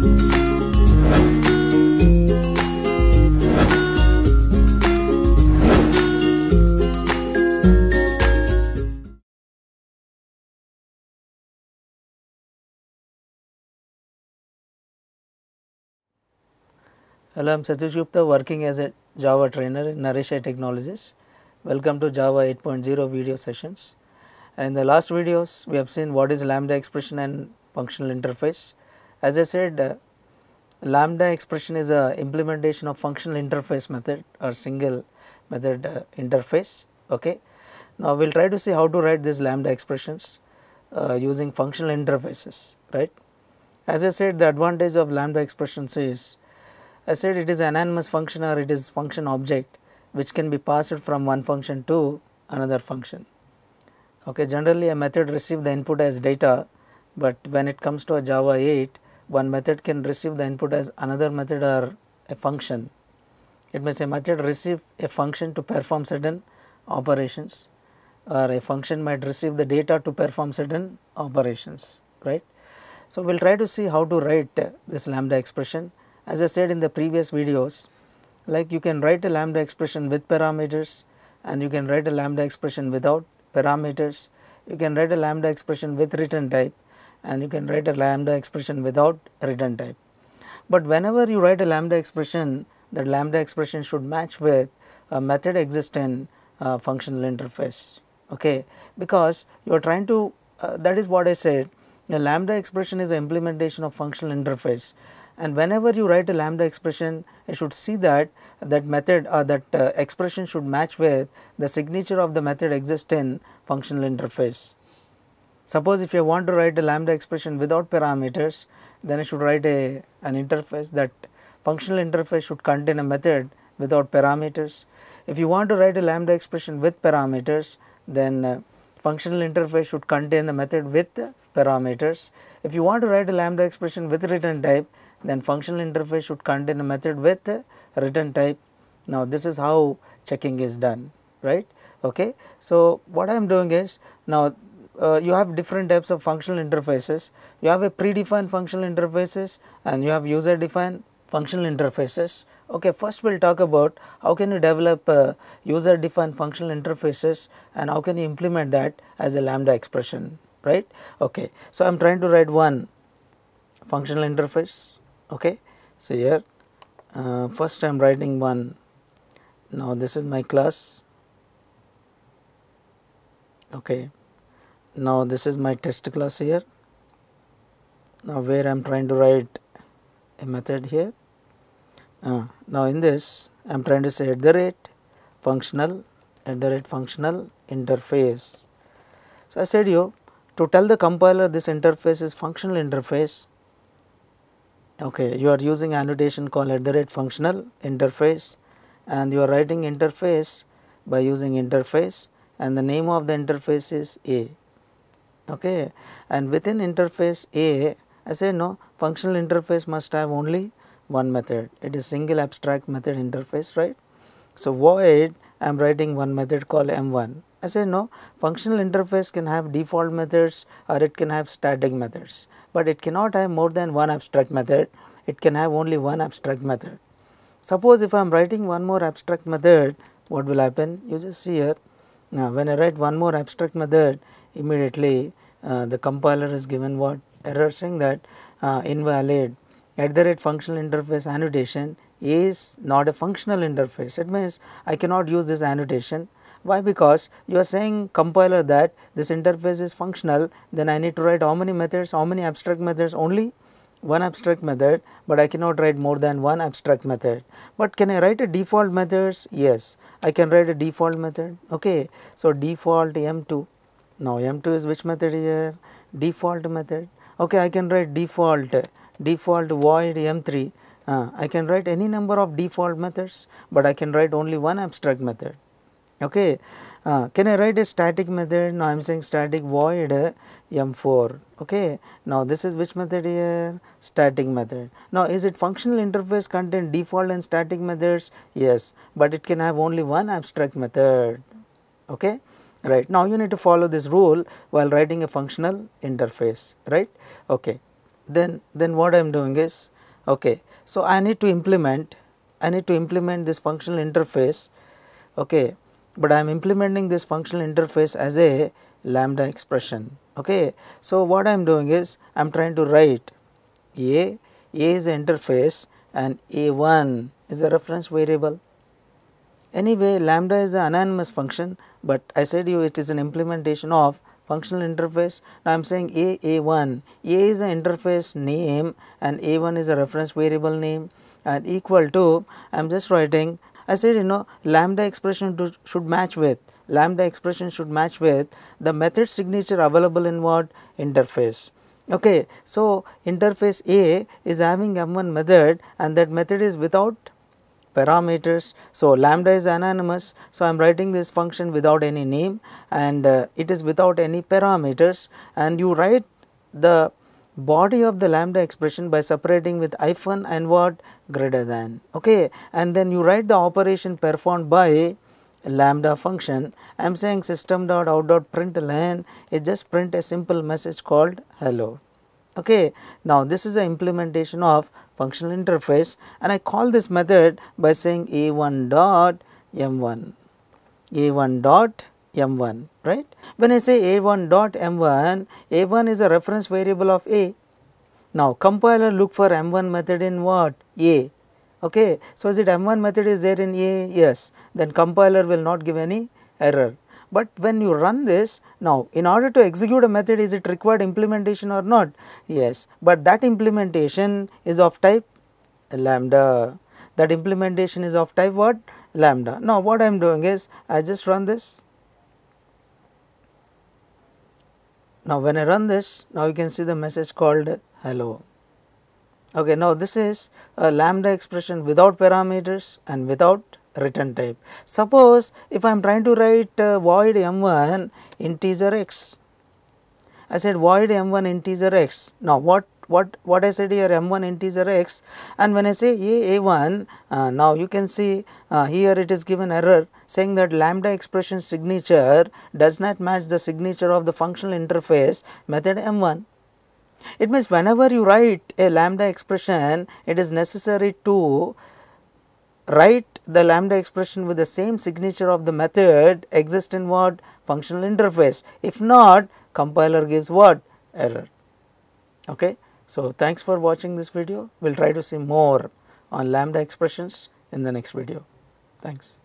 Hello, I am Satish Gupta working as a Java trainer in Naresh Technologies. Welcome to Java 8.0 video sessions. And in the last videos, we have seen what is lambda expression and functional interface. As I said, uh, lambda expression is a implementation of functional interface method or single method uh, interface. Okay. Now, we will try to see how to write these lambda expressions uh, using functional interfaces, right. As I said, the advantage of lambda expressions is I said it is anonymous function or it is function object which can be passed from one function to another function. Okay, generally a method receive the input as data, but when it comes to a Java 8, one method can receive the input as another method or a function. It may say method receive a function to perform certain operations or a function might receive the data to perform certain operations, right. So, we will try to see how to write this lambda expression as I said in the previous videos like you can write a lambda expression with parameters and you can write a lambda expression without parameters, you can write a lambda expression with return type and you can write a lambda expression without return type. But whenever you write a lambda expression that lambda expression should match with a method exist in uh, functional interface okay because you are trying to uh, that is what I said a lambda expression is an implementation of functional interface and whenever you write a lambda expression I should see that that method or that uh, expression should match with the signature of the method exist in functional interface. Suppose if you want to write a lambda expression without parameters then I should write a an interface that functional interface should contain a method without parameters. If you want to write a lambda expression with parameters then uh, functional interface should contain the method with parameters. If you want to write a lambda expression with return type then functional interface should contain a method with return type. Now, this is how checking is done right. Okay. So, what I am doing is now uh, you have different types of functional interfaces. You have a predefined functional interfaces and you have user defined functional interfaces. Okay, first we will talk about how can you develop uh, user defined functional interfaces and how can you implement that as a lambda expression right. Okay. So, I am trying to write one functional interface okay. So, here uh, first I am writing one now this is my class okay. Now, this is my test class here. Now where I am trying to write a method here. Uh, now in this I am trying to say at the rate functional at the rate functional interface. So, I said you to tell the compiler this interface is functional interface okay you are using annotation called at the rate functional interface and you are writing interface by using interface and the name of the interface is A okay and within interface A I say no functional interface must have only one method it is single abstract method interface right. So, void I am writing one method called m1 I say no functional interface can have default methods or it can have static methods but it cannot have more than one abstract method, it can have only one abstract method. Suppose if I am writing one more abstract method, what will happen? You just see here, now when I write one more abstract method, immediately uh, the compiler is given what error saying that uh, invalid at the rate functional interface annotation is not a functional interface. It means I cannot use this annotation why? Because you are saying compiler that this interface is functional, then I need to write how many methods, how many abstract methods only one abstract method, but I cannot write more than one abstract method. But can I write a default methods? Yes, I can write a default method. Okay, so default M2. Now M2 is which method here? Default method. Okay, I can write default default void M3. Uh, I can write any number of default methods, but I can write only one abstract method okay. Uh, can I write a static method? Now I am saying static void m4 okay. Now this is which method here? Static method. Now is it functional interface contain default and static methods? Yes, but it can have only one abstract method okay. Right. Now you need to follow this rule while writing a functional interface right okay. then then what I am doing is okay. So, I need to implement I need to implement this functional interface okay, but I am implementing this functional interface as a lambda expression okay. So, what I am doing is I am trying to write a a is an interface and a1 is a reference variable Anyway, lambda is an anonymous function, but I said you it is an implementation of functional interface. Now, I am saying A A1, A is an interface name and A1 is a reference variable name and equal to I am just writing I said you know lambda expression to, should match with lambda expression should match with the method signature available in what interface. Okay. So, interface A is having m1 method and that method is without parameters. So, lambda is anonymous. So, I am writing this function without any name and uh, it is without any parameters. And you write the body of the lambda expression by separating with hyphen and what greater than. Okay? And then you write the operation performed by lambda function. I am saying system dot out dot print println is just print a simple message called hello okay now this is the implementation of functional interface and I call this method by saying a1 dot m1 a1 dot m1 right. When I say a1 dot m1 a1 is a reference variable of a. Now compiler look for m1 method in what a okay. So, is it m1 method is there in a yes then compiler will not give any error but when you run this now in order to execute a method is it required implementation or not? Yes, but that implementation is of type lambda that implementation is of type what lambda. Now what I am doing is I just run this. Now when I run this now you can see the message called hello. Okay, now this is a lambda expression without parameters and without return type. Suppose if I am trying to write uh, void m1 integer x, I said void m1 integer x. Now what what what I said here m1 integer x and when I say a a1 uh, now you can see uh, here it is given error saying that lambda expression signature does not match the signature of the functional interface method m1. It means whenever you write a lambda expression it is necessary to write the lambda expression with the same signature of the method exist in what? Functional interface. If not compiler gives what? Error. Okay? So thanks for watching this video. We'll try to see more on lambda expressions in the next video. Thanks